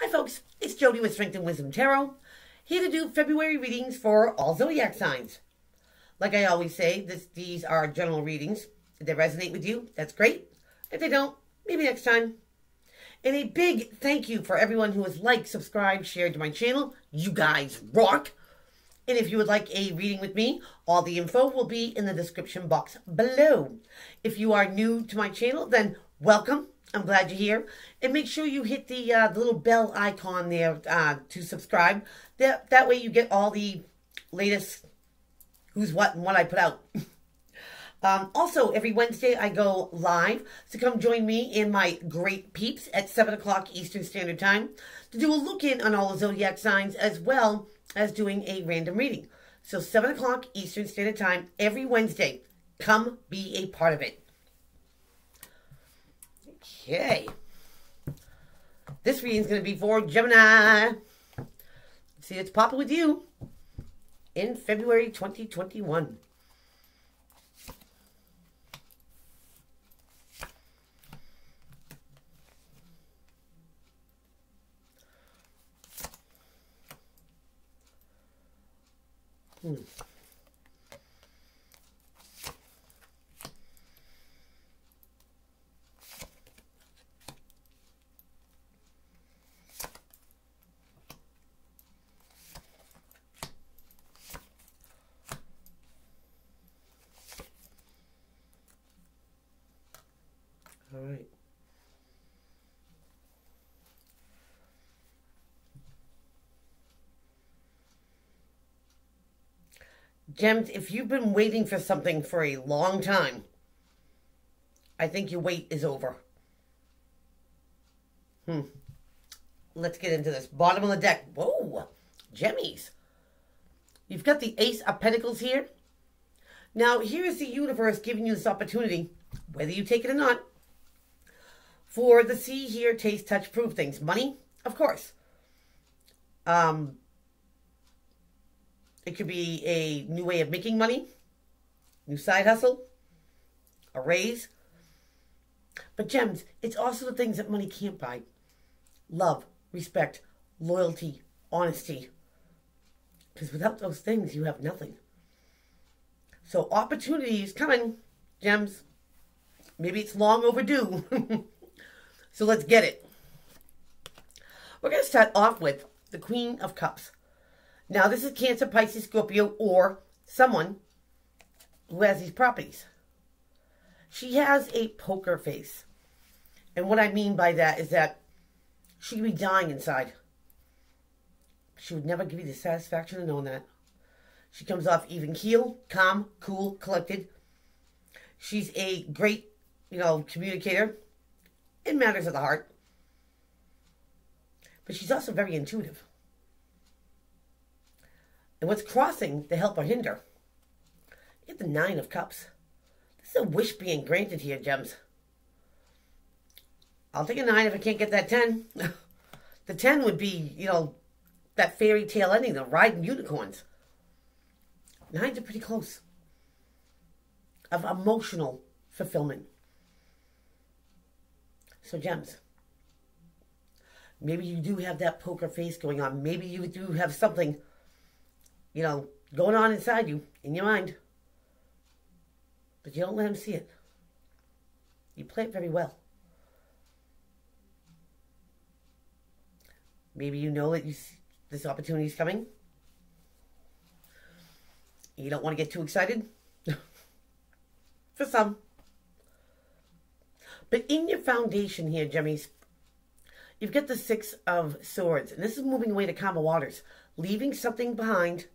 Hi, folks. It's Jody with Strength and Wisdom Tarot, here to do February readings for all zodiac signs. Like I always say, this, these are general readings. If they resonate with you, that's great. If they don't, maybe next time. And a big thank you for everyone who has liked, subscribed, shared to my channel. You guys rock. And if you would like a reading with me, all the info will be in the description box below. If you are new to my channel, then welcome. I'm glad you're here. And make sure you hit the, uh, the little bell icon there uh, to subscribe. That, that way you get all the latest who's what and what I put out. um, also, every Wednesday I go live. So come join me and my great peeps at 7 o'clock Eastern Standard Time to do a look in on all the zodiac signs as well as doing a random reading. So 7 o'clock Eastern Standard Time every Wednesday. Come be a part of it. Okay. This reading is going to be for Gemini. See, it's popping with you in February 2021. Hmm. All right. Gems, if you've been waiting for something for a long time, I think your wait is over. Hmm. Let's get into this. Bottom of the deck. Whoa. Jemmies. You've got the Ace of Pentacles here. Now, here is the universe giving you this opportunity, whether you take it or not, for the see, hear, taste, touch, prove things. Money, of course. Um, it could be a new way of making money, new side hustle, a raise. But gems, it's also the things that money can't buy. Love, respect, loyalty, honesty. Because without those things, you have nothing. So opportunity is coming, gems. Maybe it's long overdue. so let's get it. We're going to start off with the Queen of Cups. Now, this is Cancer, Pisces, Scorpio, or someone who has these properties. She has a poker face. And what I mean by that is that she could be dying inside. She would never give you the satisfaction of knowing that. She comes off even keel, calm, cool, collected. She's a great, you know, communicator in matters of the heart. But she's also very intuitive. And what's crossing to help or hinder? Get the Nine of Cups. This is a wish being granted here, Gems. I'll take a nine if I can't get that ten. the ten would be, you know, that fairy tale ending, the riding unicorns. Nines are pretty close. Of emotional fulfillment. So, Gems, maybe you do have that poker face going on. Maybe you do have something you know, going on inside you, in your mind. But you don't let him see it. You play it very well. Maybe you know that you this opportunity is coming. You don't want to get too excited. For some. But in your foundation here, Jemmies, you've got the Six of Swords. And this is moving away to calmer waters. Leaving something behind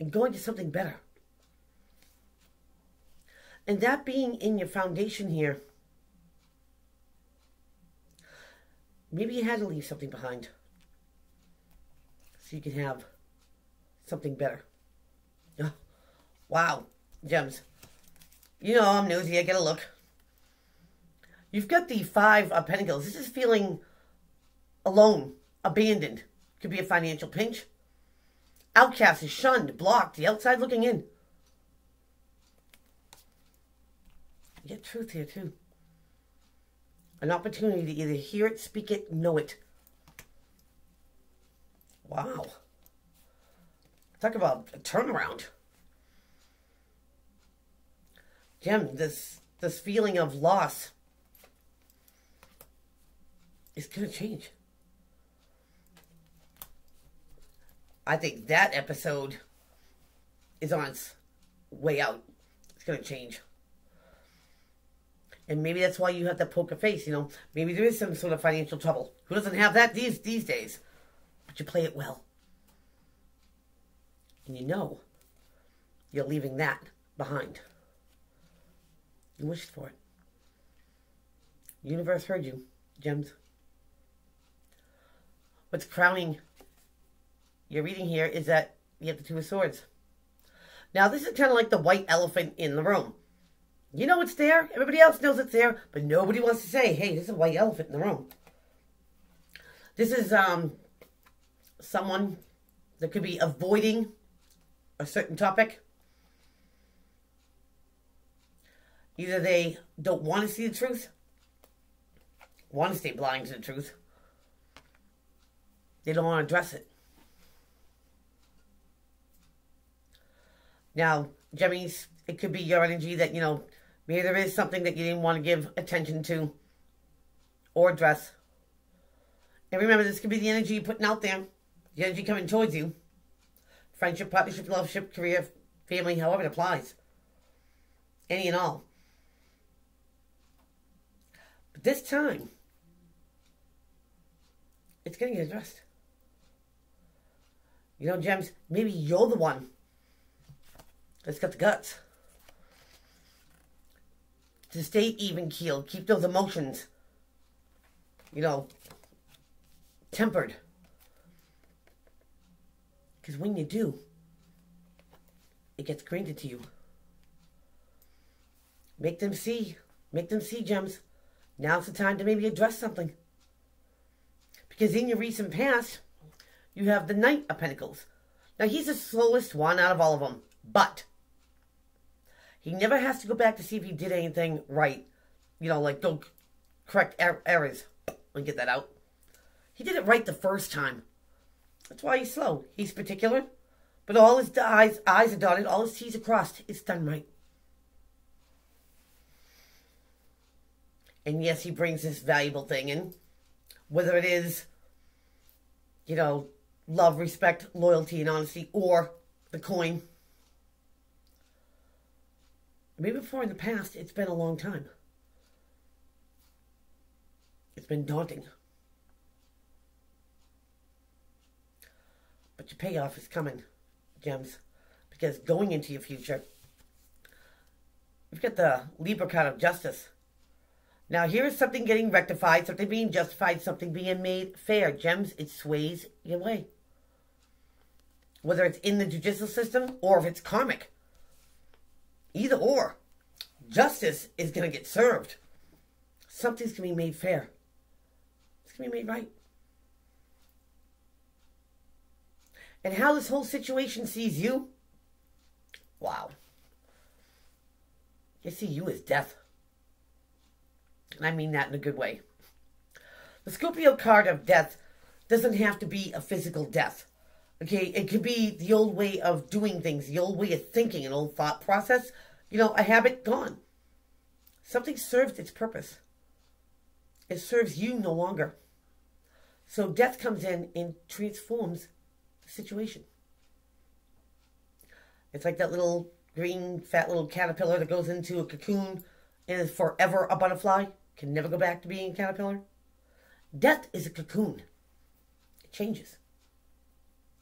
and going to something better. And that being in your foundation here, maybe you had to leave something behind so you can have something better. Wow, gems. You know I'm nosy. I get a look. You've got the Five of Pentacles. This is feeling alone, abandoned. Could be a financial pinch. Outcast is shunned, blocked, the outside looking in. You get truth here, too. An opportunity to either hear it, speak it, know it. Wow. Talk about a turnaround. Jim, this this feeling of loss is going to change. I think that episode is on its way out. It's going to change. And maybe that's why you have to poker face, you know. Maybe there is some sort of financial trouble. Who doesn't have that these these days? But you play it well. And you know you're leaving that behind. You wished for it. Universe heard you, gems. What's crowning your reading here is that you have the Two of Swords. Now, this is kind of like the white elephant in the room. You know it's there. Everybody else knows it's there, but nobody wants to say, hey, there's a white elephant in the room. This is um, someone that could be avoiding a certain topic. Either they don't want to see the truth, want to stay blind to the truth, they don't want to address it. Now, Jemmys, it could be your energy that, you know, maybe there is something that you didn't want to give attention to or address. And remember, this could be the energy you're putting out there, the energy coming towards you. Friendship, partnership, loveship, career, family, however it applies. Any and all. But this time, it's going to get addressed. You know, Gems, maybe you're the one that's got the guts to stay even keeled, keep those emotions, you know, tempered. Because when you do, it gets granted to you. Make them see. Make them see, gems. Now's the time to maybe address something. Because in your recent past, you have the Knight of Pentacles. Now, he's the slowest one out of all of them. But he never has to go back to see if he did anything right. You know, like don't correct er errors. Let me get that out. He did it right the first time. That's why he's slow. He's particular, but all his eyes, eyes are dotted, all his T's are crossed. It's done right. And yes, he brings this valuable thing in, whether it is, you know, love, respect, loyalty, and honesty, or the coin. Maybe before in the past, it's been a long time. It's been daunting. But your payoff is coming, gems. Because going into your future, you've got the Libra card of justice. Now, here is something getting rectified, something being justified, something being made fair. Gems, it sways your way. Whether it's in the judicial system or if it's karmic. Either or. Justice is going to get served. Something's going to be made fair. It's going to be made right. And how this whole situation sees you, wow. They see you as death. And I mean that in a good way. The Scorpio card of death doesn't have to be a physical death. Okay, it could be the old way of doing things, the old way of thinking, an old thought process. You know, a habit gone. Something served its purpose. It serves you no longer. So death comes in and transforms the situation. It's like that little green, fat little caterpillar that goes into a cocoon and is forever a butterfly, can never go back to being a caterpillar. Death is a cocoon. It changes.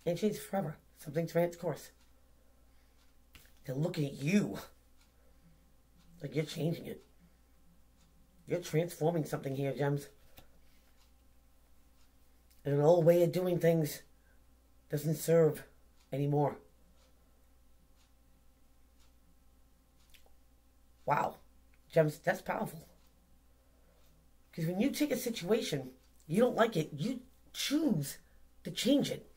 And it changes forever. Something's ran its course. They're looking at you like you're changing it. You're transforming something here, Gems. And an old way of doing things doesn't serve anymore. Wow. Gems, that's powerful. Because when you take a situation, you don't like it, you choose to change it.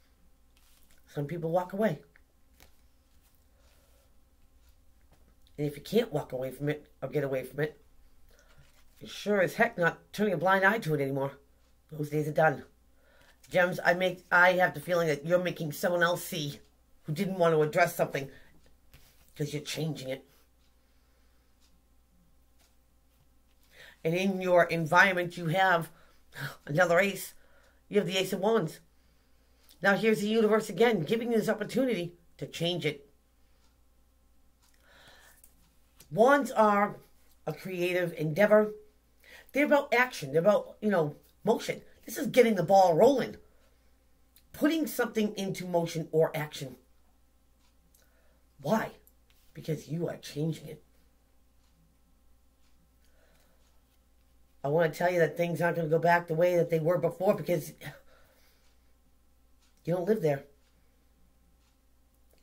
Some people walk away. And if you can't walk away from it or get away from it, you're sure as heck not turning a blind eye to it anymore. Those days are done. Gems, I make I have the feeling that you're making someone else see who didn't want to address something because you're changing it. And in your environment, you have another ace. You have the Ace of Wands. Now, here's the universe again, giving you this opportunity to change it. Wands are a creative endeavor. They're about action. They're about, you know, motion. This is getting the ball rolling. Putting something into motion or action. Why? Because you are changing it. I want to tell you that things aren't going to go back the way that they were before because you don't live there.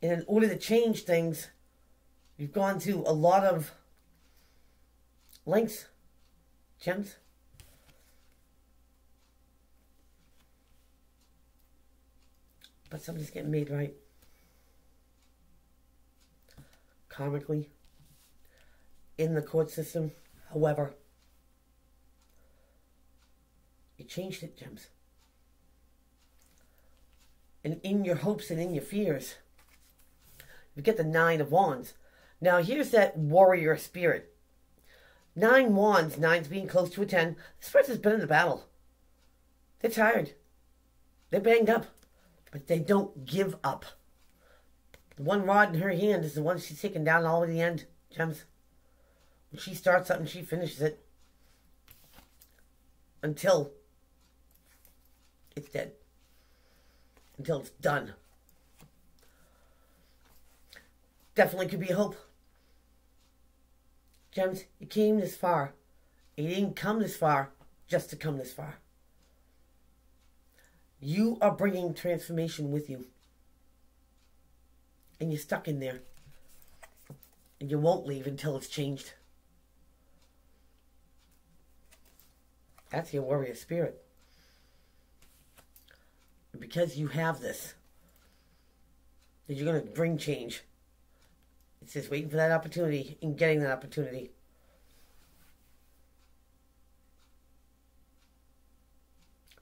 And in order to change things, you've gone to a lot of lengths, gems. But something's getting made right. Karmically, in the court system, however, you changed it, Gems. And in your hopes and in your fears, you get the Nine of Wands. Now, here's that warrior spirit. Nine Wands, nine's being close to a ten. This person's been in the battle. They're tired. They're banged up. But they don't give up. The one rod in her hand is the one she's taking down all the way to the end, Gems. When she starts something, she finishes it. Until it's dead. Until it's done. Definitely could be hope. Gems, you came this far. You didn't come this far just to come this far. You are bringing transformation with you. And you're stuck in there. And you won't leave until it's changed. That's your warrior spirit because you have this, that you're going to bring change. It's just waiting for that opportunity and getting that opportunity.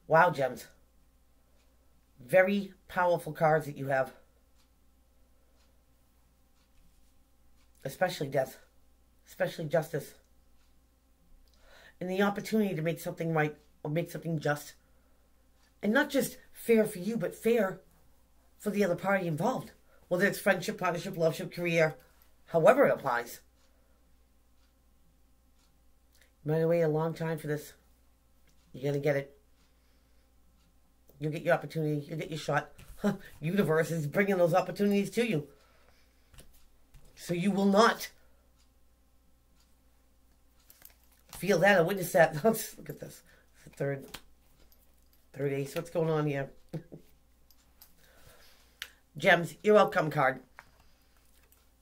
Wow, gems. Very powerful cards that you have. Especially death. Especially justice. And the opportunity to make something right or make something just. And not just fair for you, but fair for the other party involved. Whether it's friendship, partnership, loveship, career, however it applies. You might waited a long time for this. You're going to get it. You'll get your opportunity. You'll get your shot. Universe is bringing those opportunities to you. So you will not feel that or witness that. Let's look at this. Third, third ace. What's going on here? Gems, your welcome card.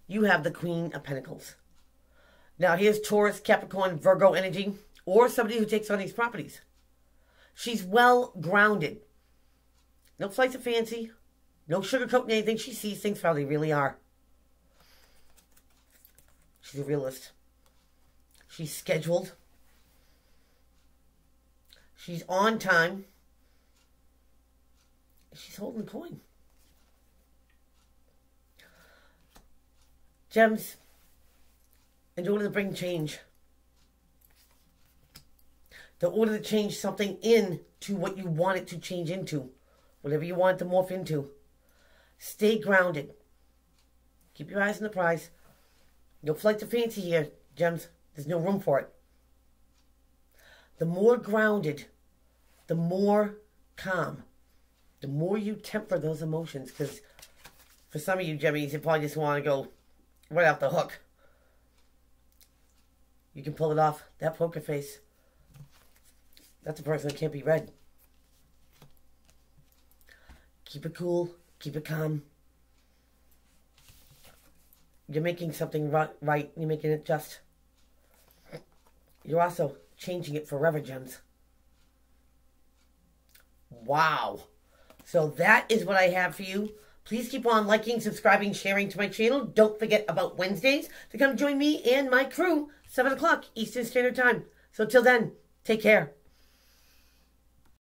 You have the Queen of Pentacles. Now, here's Taurus, Capricorn, Virgo energy, or somebody who takes on these properties. She's well grounded. No flights of fancy, no sugarcoating anything. She sees things how they really are. She's a realist. She's scheduled. She's on time. She's holding the coin. Gems, in order to bring change, in order to change something into what you want it to change into, whatever you want it to morph into, stay grounded. Keep your eyes on the prize. No flight to fancy here, Gems. There's no room for it. The more grounded, the more calm, the more you temper those emotions, because for some of you, Jimmies, you probably just want to go right off the hook. You can pull it off. That poker face, that's a person that can't be read. Keep it cool. Keep it calm. You're making something right. You're making it just. You're also changing it forever, Gems. Wow. So that is what I have for you. Please keep on liking, subscribing, sharing to my channel. Don't forget about Wednesdays to come join me and my crew, 7 o'clock Eastern Standard Time. So till then, take care.